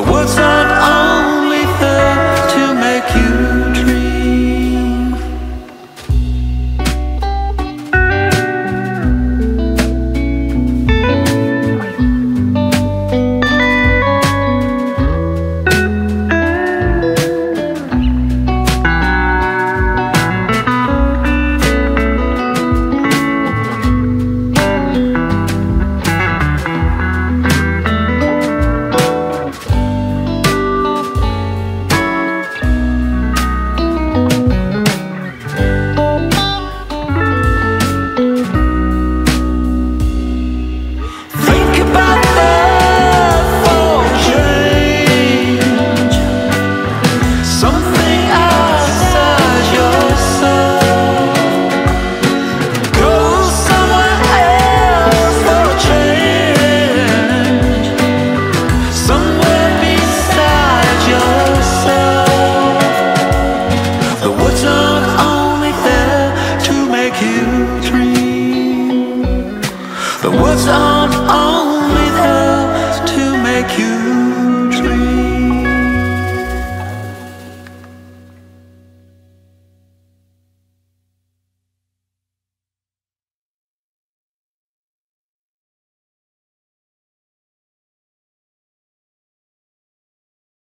the words aren't But what's on only helps to make you